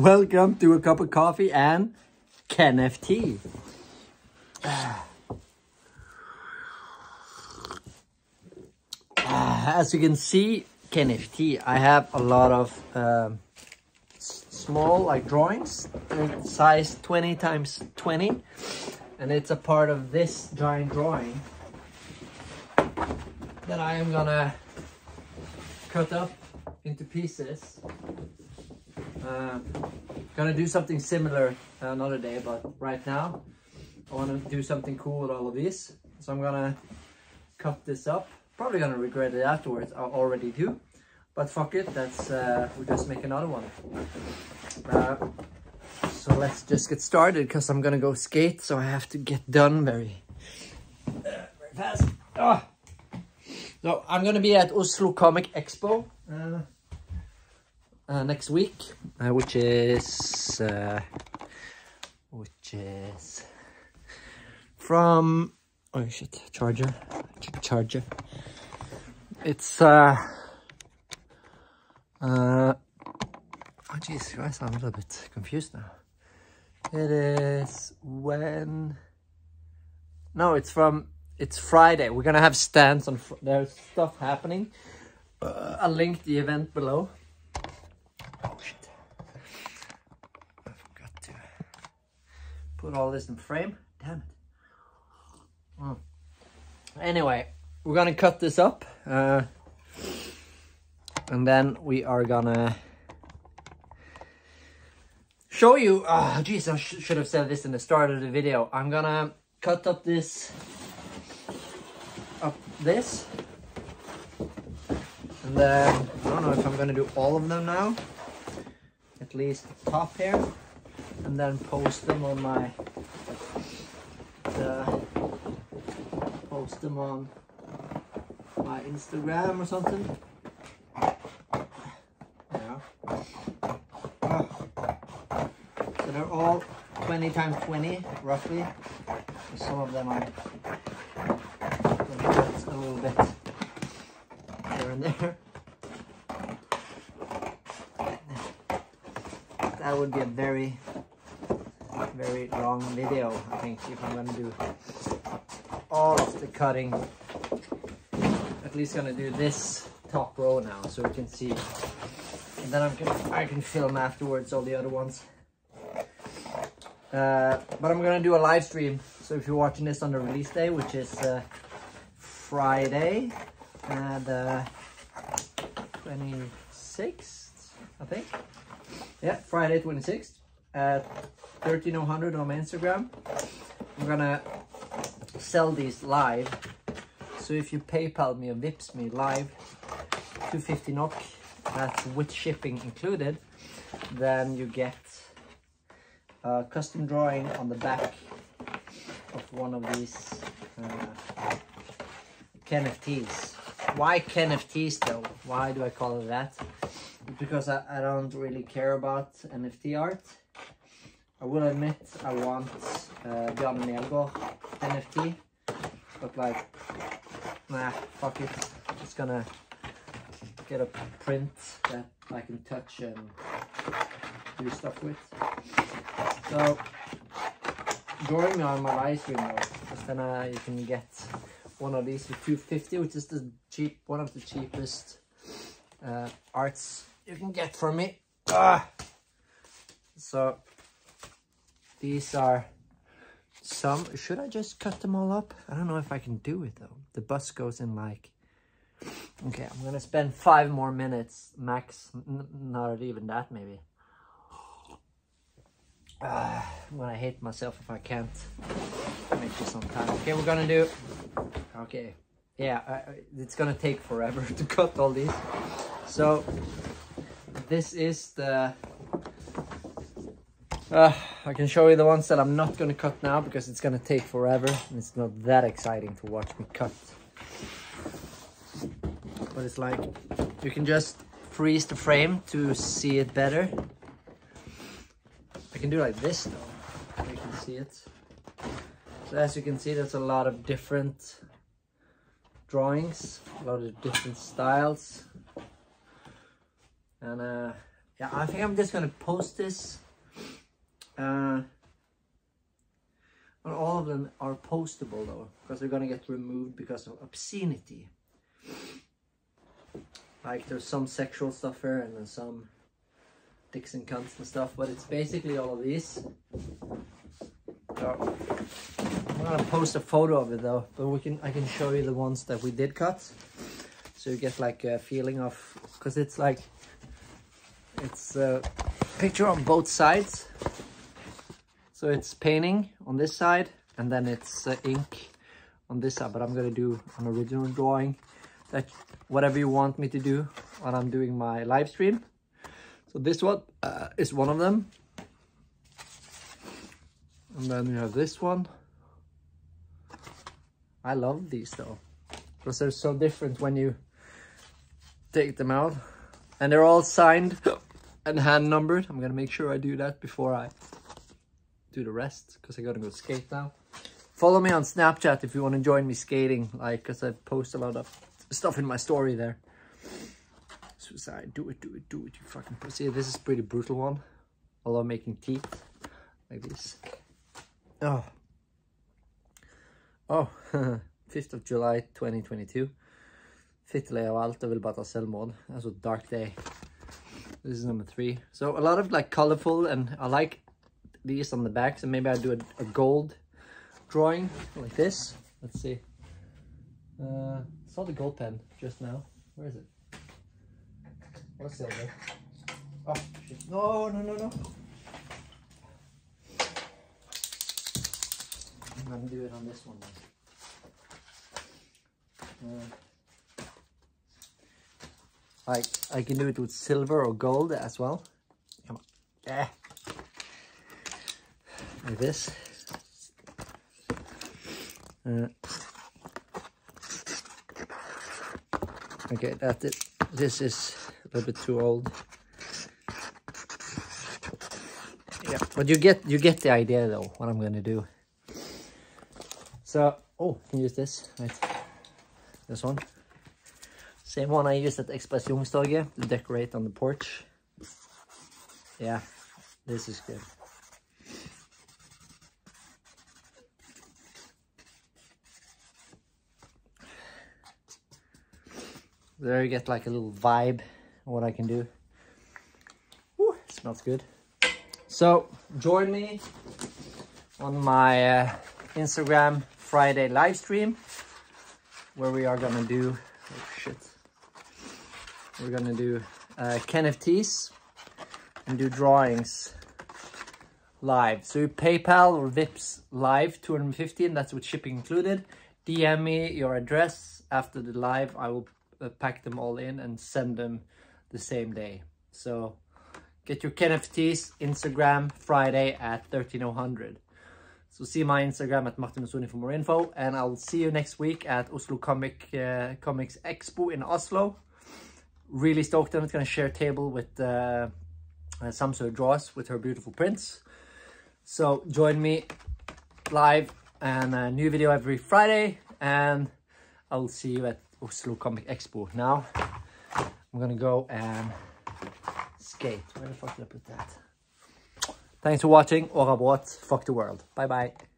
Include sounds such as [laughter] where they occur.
Welcome to a cup of coffee and KeNFT. [sighs] As you can see, KeNFT, I have a lot of um, small like drawings, size 20 times 20, and it's a part of this giant drawing that I am gonna cut up into pieces. Uh, gonna do something similar another day, but right now I want to do something cool with all of these. So I'm gonna cut this up. Probably gonna regret it afterwards. I already do, but fuck it. That's uh, we'll just make another one. Uh, so let's just get started because I'm gonna go skate. So I have to get done very, uh, very fast. Oh. So I'm gonna be at Oslo Comic Expo uh, next week, uh, which is uh, which is from oh shit charger charger. It's uh uh oh Jesus Christ, I'm a little bit confused now. It is when no, it's from it's Friday. We're gonna have stands on. There's stuff happening. Uh, I'll link the event below. Oh shit! I forgot to put all this in frame. Damn it. Mm. Anyway, we're gonna cut this up, uh, and then we are gonna show you. Oh, jeez, I sh should have said this in the start of the video. I'm gonna cut up this up this. And then, I don't know if I'm gonna do all of them now. At least the top here. And then post them on my, the, post them on my Instagram or something. Yeah. Ah. So they're all 20 times 20, roughly. Some of them are a little bit here and there. That would be a very, very long video, I think, if I'm gonna do all of the cutting. At least gonna do this top row now, so we can see. And then I'm gonna, I can film afterwards all the other ones. Uh, but I'm gonna do a live stream. So if you're watching this on the release day, which is uh, Friday, uh, the 26th, I think. Yeah, Friday 26th at 13000 on my Instagram. I'm gonna sell these live. So if you PayPal me or Vipps me live, 250 NOK, that's with shipping included, then you get a custom drawing on the back of one of these uh, KeNFTs. Why KeNFTs though? Why do I call it that? Because I, I don't really care about NFT art. I will admit I want uh, Bjarne NFT, but like, nah, fuck it. I'm just gonna get a print that I can touch and do stuff with. So, join me on my live stream though, because then uh, you can get one of these for 250 which is the cheap one of the cheapest uh, arts you can get from me ah! so these are some should I just cut them all up I don't know if I can do it though the bus goes in like okay I'm gonna spend five more minutes max not even that maybe uh, I'm gonna hate myself if I can't make this on time. Okay, we're gonna do. Okay, yeah, uh, it's gonna take forever [laughs] to cut all these. So this is the. Uh, I can show you the ones that I'm not gonna cut now because it's gonna take forever and it's not that exciting to watch me cut. But it's like you can just freeze the frame to see it better I can do like this though. You can see it. So as you can see, there's a lot of different drawings, a lot of different styles. And uh, yeah, I think I'm just gonna post this. Uh, all of them are postable though, because they're gonna get removed because of obscenity. Like there's some sexual stuff here and then some dicks and cunts and stuff, but it's basically all of these. So, I'm gonna post a photo of it though, but we can I can show you the ones that we did cut, so you get like a feeling of because it's like it's a picture on both sides. So it's painting on this side and then it's uh, ink on this side, but I'm gonna do an original drawing that whatever you want me to do when I'm doing my live stream. So this one uh, is one of them. And then you have this one. I love these though, because they're so different when you take them out. And they're all signed and hand numbered. I'm gonna make sure I do that before I do the rest because I gotta go skate now. Follow me on Snapchat if you want to join me skating, like, because I post a lot of stuff in my story there. Suicide, do it, do it, do it, you fucking pussy. This is pretty brutal one. Although making teeth like this. Oh. Oh, [laughs] 5th of July 2022. Fitterlig av alt, jeg vil bare ta selvmord. That's a dark day. This is number three. So a lot of like colorful and I like these on the back. So maybe I'll do a, a gold drawing like this. Let's see. Uh, saw the gold pen just now. Where is it? Or silver? Oh, shit. No, no, no, no. I'm gonna do it on this one. Uh, like I can do it with silver or gold as well. Come on. Yeah. Like this. Uh, okay, that's it. This is a little bit too old. Yeah, but you get you get the idea though. What I'm gonna do. So, oh, can use this. Right, this one. Same one I used at Express Youngstorget to decorate on the porch. Yeah, this is good. There you get like a little vibe of what I can do. Ooh, smells good. So join me on my uh, Instagram Friday live stream where we are gonna do, oh shit, we're gonna do uh, and do drawings live. So PayPal or Vipps live 250 and that's with shipping included. DM me your address after the live. I will uh, pack them all in and send them the same day. So get your KeNFTs Instagram Friday at 13000. So see my Instagram at Martin Mentzoni for more info and I'll see you next week at Oslo Comic uh, Comics Expo in Oslo. Really stoked on it. Gonna share table with uh, uh, Samsung Draws with her beautiful prints. So join me live and a new video every Friday and I'll see you at Oslo Comic Expo. Now I'm gonna go and skate. Where the fuck did I put that? Thanks for watching. Au revoir. Fuck the world. Bye bye.